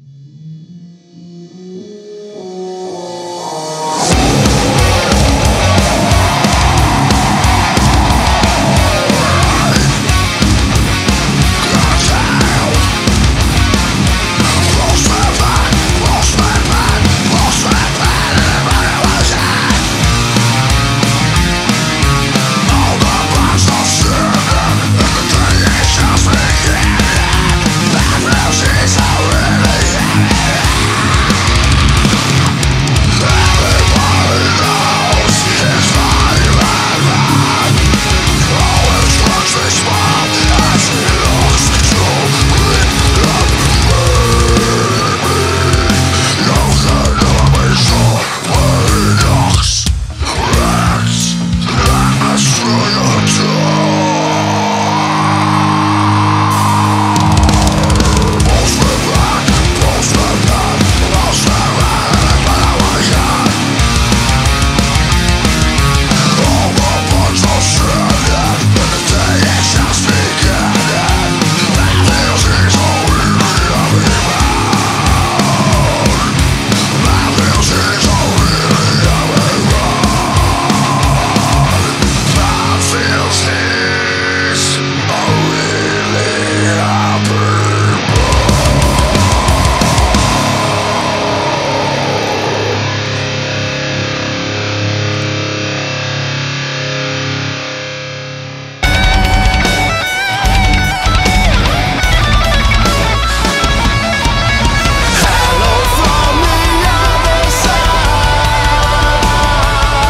you